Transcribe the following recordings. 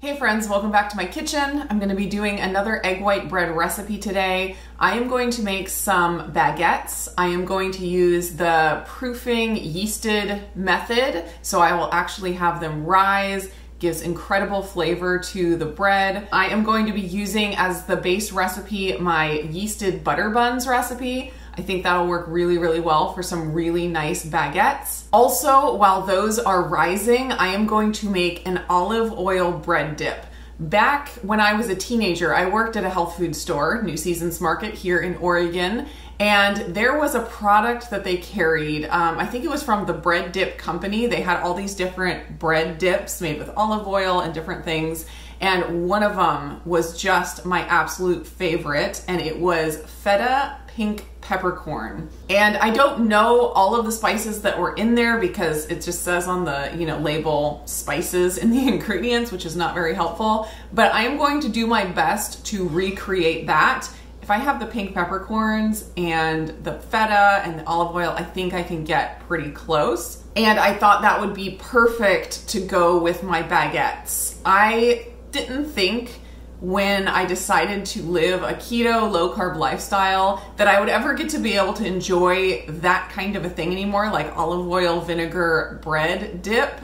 Hey friends, welcome back to my kitchen. I'm going to be doing another egg white bread recipe today. I am going to make some baguettes. I am going to use the proofing yeasted method, so I will actually have them rise, gives incredible flavor to the bread. I am going to be using as the base recipe my yeasted butter buns recipe. I think that'll work really, really well for some really nice baguettes. Also, while those are rising, I am going to make an olive oil bread dip. Back when I was a teenager, I worked at a health food store, New Seasons Market here in Oregon, and there was a product that they carried. Um, I think it was from the Bread Dip Company. They had all these different bread dips made with olive oil and different things. And one of them was just my absolute favorite, and it was feta pink peppercorn. And I don't know all of the spices that were in there because it just says on the, you know, label spices in the ingredients, which is not very helpful, but I am going to do my best to recreate that. If I have the pink peppercorns and the feta and the olive oil, I think I can get pretty close. And I thought that would be perfect to go with my baguettes. I didn't think when I decided to live a keto, low carb lifestyle that I would ever get to be able to enjoy that kind of a thing anymore, like olive oil vinegar bread dip.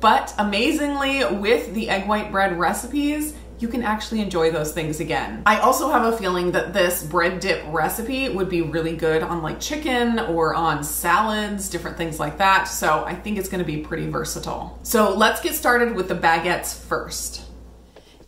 But amazingly, with the egg white bread recipes, you can actually enjoy those things again. I also have a feeling that this bread dip recipe would be really good on like chicken or on salads, different things like that. So I think it's gonna be pretty versatile. So let's get started with the baguettes first.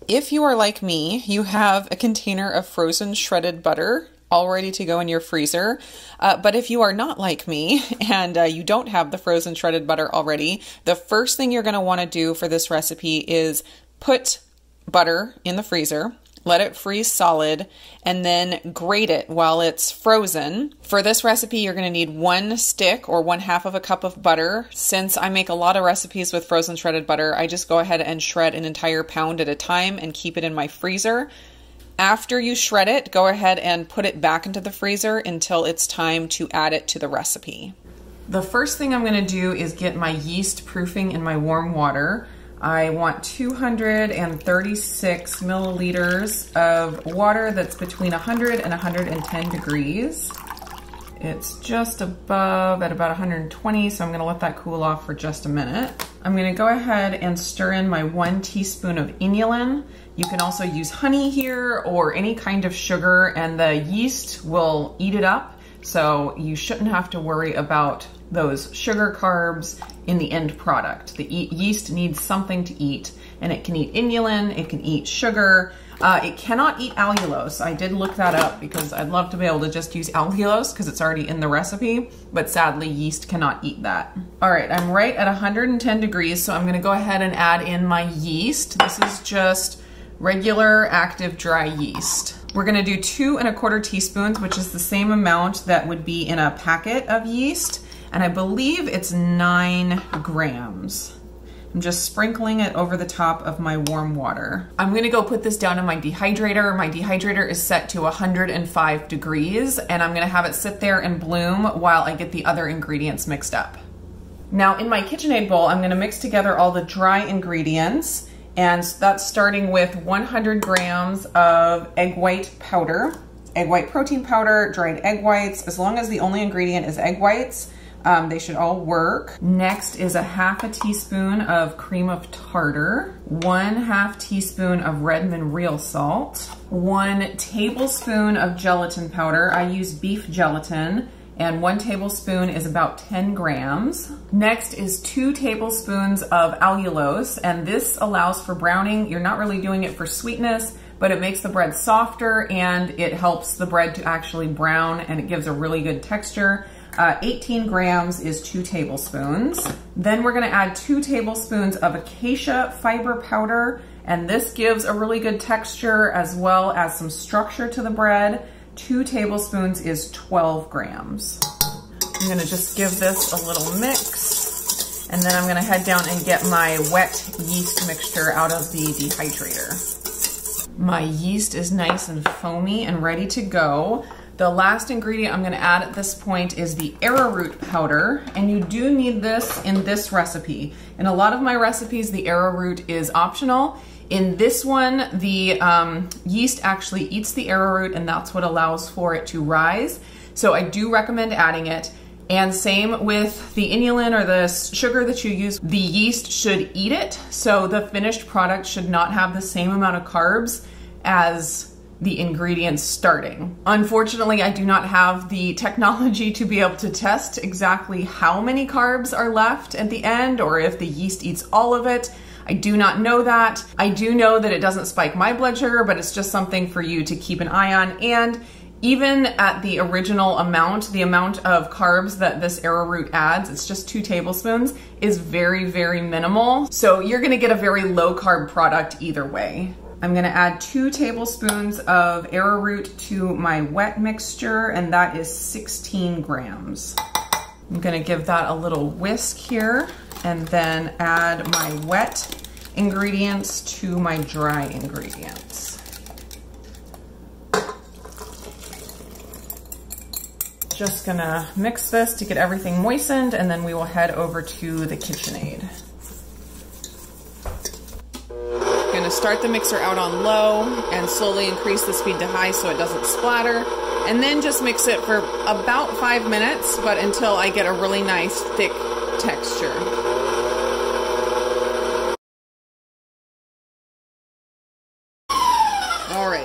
If you are like me, you have a container of frozen shredded butter all ready to go in your freezer. Uh, but if you are not like me and uh, you don't have the frozen shredded butter already, the first thing you're going to want to do for this recipe is put butter in the freezer let it freeze solid, and then grate it while it's frozen. For this recipe, you're going to need one stick or one half of a cup of butter. Since I make a lot of recipes with frozen shredded butter, I just go ahead and shred an entire pound at a time and keep it in my freezer. After you shred it, go ahead and put it back into the freezer until it's time to add it to the recipe. The first thing I'm going to do is get my yeast proofing in my warm water. I want 236 milliliters of water that's between 100 and 110 degrees. It's just above at about 120, so I'm gonna let that cool off for just a minute. I'm gonna go ahead and stir in my one teaspoon of inulin. You can also use honey here or any kind of sugar and the yeast will eat it up. So you shouldn't have to worry about those sugar carbs in the end product. The yeast needs something to eat and it can eat inulin, it can eat sugar, uh, it cannot eat allulose. I did look that up because I'd love to be able to just use allulose because it's already in the recipe, but sadly yeast cannot eat that. All right, I'm right at 110 degrees, so I'm gonna go ahead and add in my yeast. This is just regular active dry yeast. We're gonna do two and a quarter teaspoons, which is the same amount that would be in a packet of yeast and I believe it's nine grams. I'm just sprinkling it over the top of my warm water. I'm gonna go put this down in my dehydrator. My dehydrator is set to 105 degrees and I'm gonna have it sit there and bloom while I get the other ingredients mixed up. Now in my KitchenAid bowl, I'm gonna mix together all the dry ingredients and that's starting with 100 grams of egg white powder, egg white protein powder, dried egg whites. As long as the only ingredient is egg whites, um, they should all work. Next is a half a teaspoon of cream of tartar, one half teaspoon of Redmond real salt, one tablespoon of gelatin powder. I use beef gelatin and one tablespoon is about 10 grams. Next is two tablespoons of allulose, and this allows for browning. You're not really doing it for sweetness, but it makes the bread softer and it helps the bread to actually brown and it gives a really good texture. Uh, 18 grams is two tablespoons. Then we're gonna add two tablespoons of acacia fiber powder, and this gives a really good texture as well as some structure to the bread. Two tablespoons is 12 grams. I'm gonna just give this a little mix, and then I'm gonna head down and get my wet yeast mixture out of the dehydrator. My yeast is nice and foamy and ready to go. The last ingredient I'm gonna add at this point is the arrowroot powder, and you do need this in this recipe. In a lot of my recipes, the arrowroot is optional. In this one, the um, yeast actually eats the arrowroot and that's what allows for it to rise. So I do recommend adding it. And same with the inulin or the sugar that you use, the yeast should eat it. So the finished product should not have the same amount of carbs as the ingredients starting. Unfortunately, I do not have the technology to be able to test exactly how many carbs are left at the end or if the yeast eats all of it. I do not know that. I do know that it doesn't spike my blood sugar, but it's just something for you to keep an eye on. And even at the original amount, the amount of carbs that this arrowroot adds, it's just two tablespoons, is very, very minimal. So you're gonna get a very low carb product either way. I'm gonna add two tablespoons of arrowroot to my wet mixture, and that is 16 grams. I'm gonna give that a little whisk here and then add my wet ingredients to my dry ingredients. Just gonna mix this to get everything moistened and then we will head over to the KitchenAid. Gonna start the mixer out on low and slowly increase the speed to high so it doesn't splatter. And then just mix it for about five minutes, but until I get a really nice thick texture.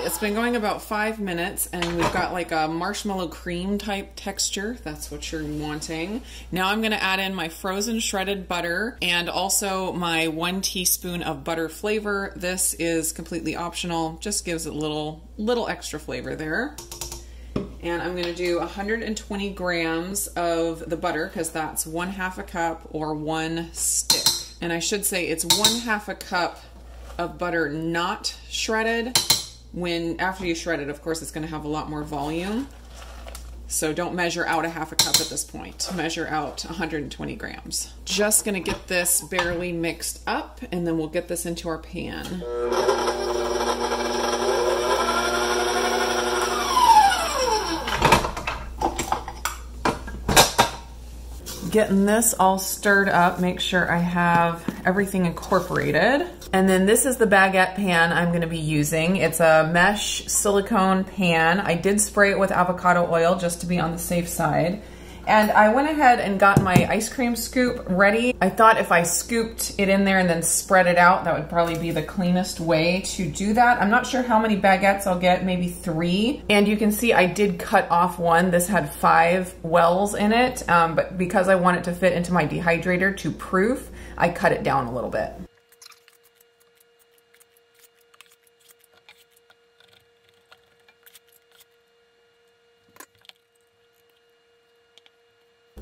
It's been going about five minutes and we've got like a marshmallow cream type texture. That's what you're wanting. Now I'm gonna add in my frozen shredded butter and also my one teaspoon of butter flavor. This is completely optional, just gives it a little, little extra flavor there. And I'm gonna do 120 grams of the butter because that's one half a cup or one stick. And I should say it's one half a cup of butter not shredded when after you shred it, of course, it's going to have a lot more volume. So don't measure out a half a cup at this point. Measure out 120 grams. Just going to get this barely mixed up and then we'll get this into our pan. Getting this all stirred up, make sure I have everything incorporated. And then this is the baguette pan I'm gonna be using. It's a mesh silicone pan. I did spray it with avocado oil just to be on the safe side. And I went ahead and got my ice cream scoop ready. I thought if I scooped it in there and then spread it out, that would probably be the cleanest way to do that. I'm not sure how many baguettes I'll get, maybe three. And you can see I did cut off one. This had five wells in it, um, but because I want it to fit into my dehydrator to proof, I cut it down a little bit.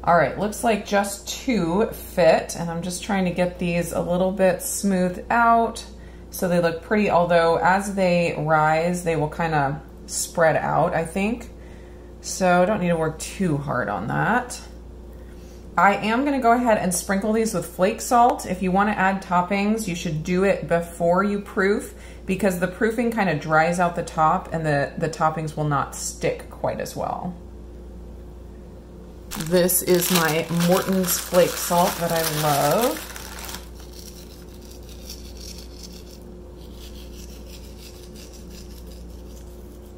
All right, looks like just two fit, and I'm just trying to get these a little bit smoothed out so they look pretty, although as they rise, they will kind of spread out, I think. So don't need to work too hard on that. I am gonna go ahead and sprinkle these with flake salt. If you wanna add toppings, you should do it before you proof because the proofing kind of dries out the top and the, the toppings will not stick quite as well. This is my Morton's flake salt that I love.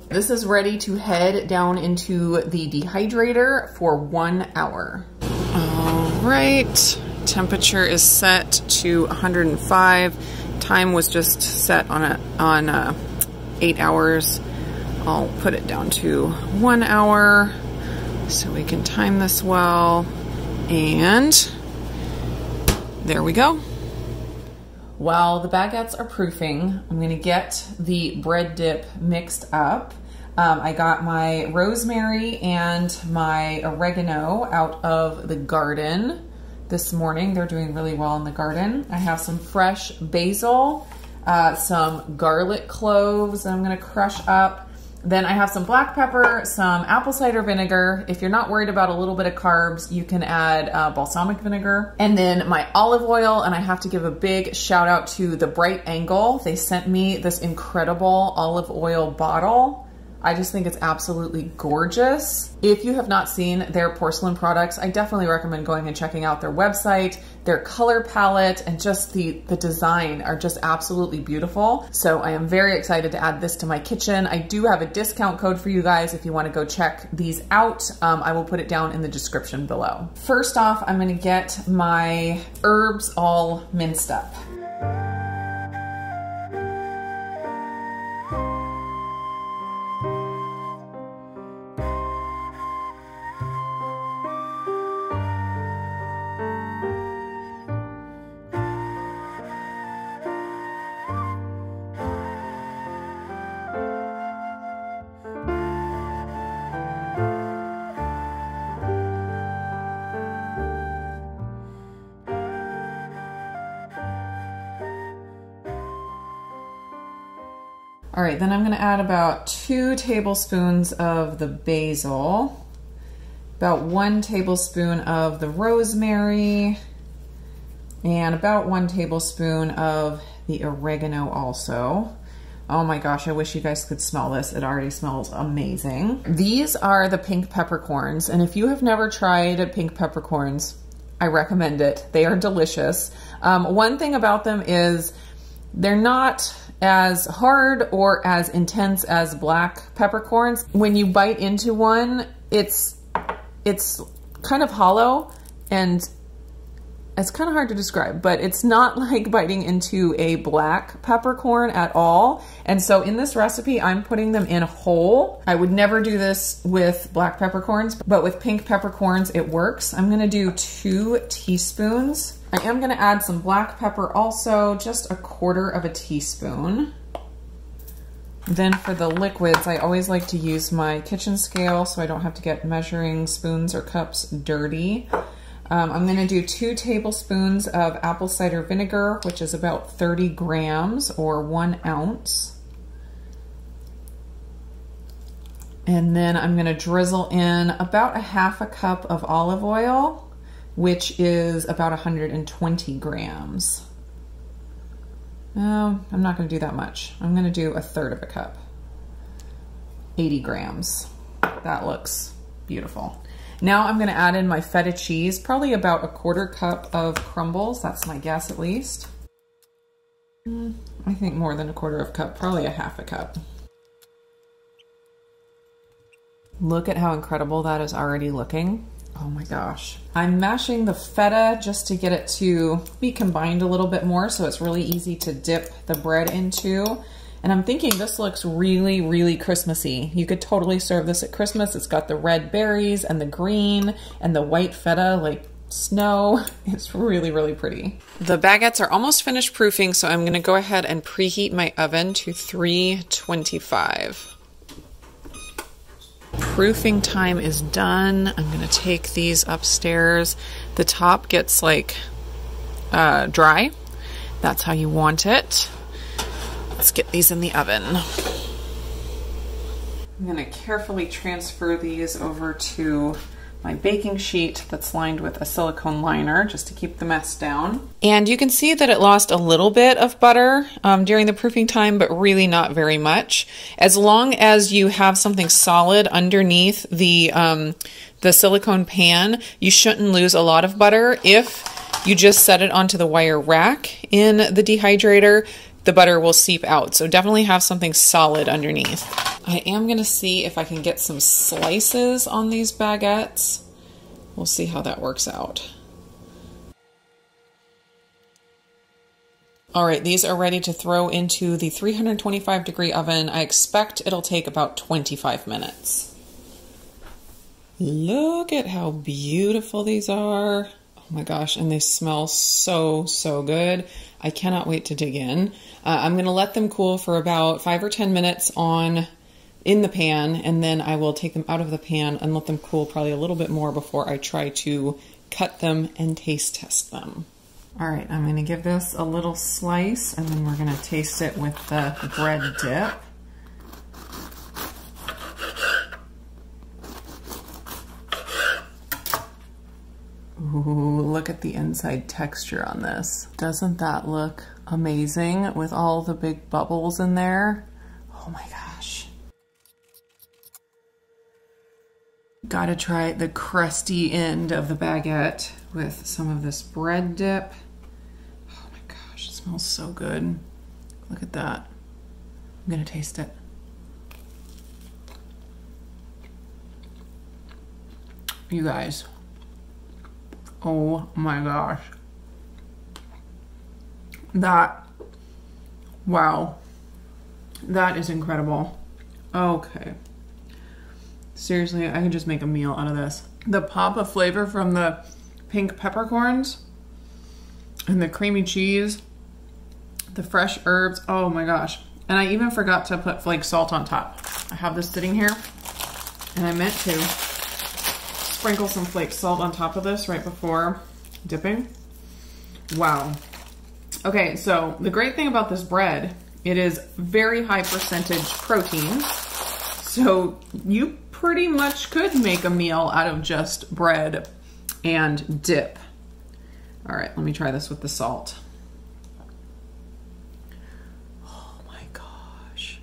This is ready to head down into the dehydrator for one hour. All right, temperature is set to 105. Time was just set on a, on a uh, eight hours. I'll put it down to one hour so we can time this well. And there we go. While the baguettes are proofing, I'm gonna get the bread dip mixed up. Um, I got my rosemary and my oregano out of the garden this morning. They're doing really well in the garden. I have some fresh basil, uh, some garlic cloves that I'm gonna crush up, then I have some black pepper, some apple cider vinegar. If you're not worried about a little bit of carbs, you can add uh, balsamic vinegar. And then my olive oil, and I have to give a big shout out to the Bright Angle. They sent me this incredible olive oil bottle. I just think it's absolutely gorgeous. If you have not seen their porcelain products, I definitely recommend going and checking out their website. Their color palette and just the, the design are just absolutely beautiful. So I am very excited to add this to my kitchen. I do have a discount code for you guys if you wanna go check these out. Um, I will put it down in the description below. First off, I'm gonna get my herbs all minced up. All right, then I'm gonna add about two tablespoons of the basil, about one tablespoon of the rosemary, and about one tablespoon of the oregano also. Oh my gosh, I wish you guys could smell this. It already smells amazing. These are the pink peppercorns, and if you have never tried pink peppercorns, I recommend it. They are delicious. Um, one thing about them is they're not as hard or as intense as black peppercorns. When you bite into one, it's it's kind of hollow and it's kind of hard to describe, but it's not like biting into a black peppercorn at all. And so in this recipe, I'm putting them in whole. I would never do this with black peppercorns, but with pink peppercorns, it works. I'm gonna do two teaspoons I am gonna add some black pepper also, just a quarter of a teaspoon. Then for the liquids, I always like to use my kitchen scale so I don't have to get measuring spoons or cups dirty. Um, I'm gonna do two tablespoons of apple cider vinegar, which is about 30 grams or one ounce. And then I'm gonna drizzle in about a half a cup of olive oil which is about 120 grams. No, I'm not gonna do that much. I'm gonna do a third of a cup, 80 grams. That looks beautiful. Now I'm gonna add in my feta cheese, probably about a quarter cup of crumbles. That's my guess at least. I think more than a quarter of a cup, probably a half a cup. Look at how incredible that is already looking. Oh my gosh. I'm mashing the feta just to get it to be combined a little bit more so it's really easy to dip the bread into. And I'm thinking this looks really, really Christmassy. You could totally serve this at Christmas. It's got the red berries and the green and the white feta like snow. It's really, really pretty. The baguettes are almost finished proofing, so I'm gonna go ahead and preheat my oven to 325 proofing time is done. I'm going to take these upstairs. The top gets like uh, dry. That's how you want it. Let's get these in the oven. I'm going to carefully transfer these over to my baking sheet that's lined with a silicone liner just to keep the mess down. And you can see that it lost a little bit of butter um, during the proofing time, but really not very much. As long as you have something solid underneath the, um, the silicone pan, you shouldn't lose a lot of butter. If you just set it onto the wire rack in the dehydrator, the butter will seep out. So definitely have something solid underneath. I am gonna see if I can get some slices on these baguettes. We'll see how that works out. All right, these are ready to throw into the 325 degree oven. I expect it'll take about 25 minutes. Look at how beautiful these are. Oh my gosh, and they smell so, so good. I cannot wait to dig in. Uh, I'm going to let them cool for about five or 10 minutes on in the pan, and then I will take them out of the pan and let them cool probably a little bit more before I try to cut them and taste test them. All right, I'm gonna give this a little slice and then we're gonna taste it with the bread dip. Ooh, look at the inside texture on this. Doesn't that look amazing with all the big bubbles in there? Oh my gosh. Gotta try the crusty end of the baguette with some of this bread dip. Oh my gosh, it smells so good. Look at that. I'm gonna taste it. You guys. Oh my gosh. That, wow. That is incredible. Okay. Seriously, I could just make a meal out of this. The pop of flavor from the pink peppercorns and the creamy cheese, the fresh herbs. Oh my gosh. And I even forgot to put flake salt on top. I have this sitting here and I meant to sprinkle some flake salt on top of this right before dipping. Wow. Okay, so the great thing about this bread, it is very high percentage protein. So you pretty much could make a meal out of just bread and dip. All right, let me try this with the salt. Oh my gosh.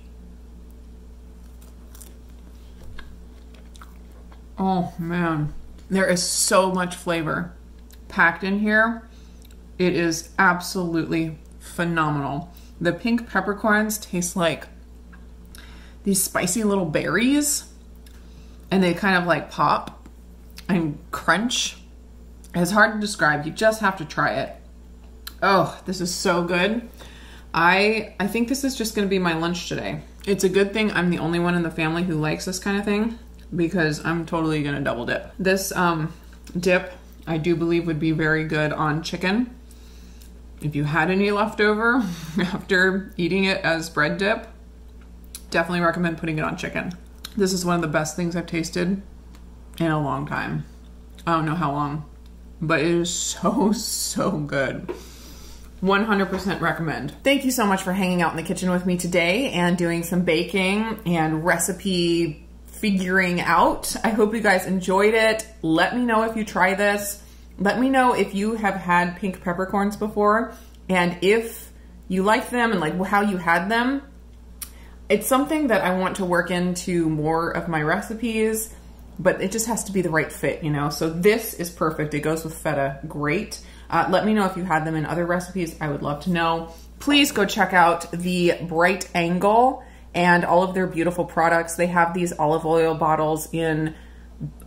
Oh man, there is so much flavor packed in here. It is absolutely phenomenal. The pink peppercorns taste like these spicy little berries and they kind of like pop and crunch. It's hard to describe. You just have to try it. Oh, this is so good. I I think this is just going to be my lunch today. It's a good thing I'm the only one in the family who likes this kind of thing because I'm totally going to double dip. This um, dip I do believe would be very good on chicken. If you had any leftover after eating it as bread dip, definitely recommend putting it on chicken. This is one of the best things I've tasted in a long time. I don't know how long, but it is so, so good. 100% recommend. Thank you so much for hanging out in the kitchen with me today and doing some baking and recipe figuring out. I hope you guys enjoyed it. Let me know if you try this. Let me know if you have had pink peppercorns before and if you like them and like how you had them it's something that I want to work into more of my recipes, but it just has to be the right fit, you know? So this is perfect. It goes with feta great. Uh, let me know if you had them in other recipes. I would love to know. Please go check out the Bright Angle and all of their beautiful products. They have these olive oil bottles in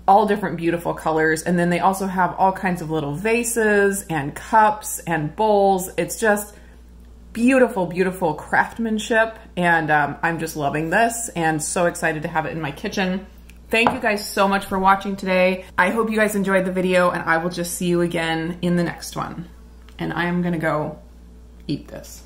all different beautiful colors. And then they also have all kinds of little vases and cups and bowls. It's just beautiful, beautiful craftsmanship. And um, I'm just loving this and so excited to have it in my kitchen. Thank you guys so much for watching today. I hope you guys enjoyed the video and I will just see you again in the next one. And I am gonna go eat this.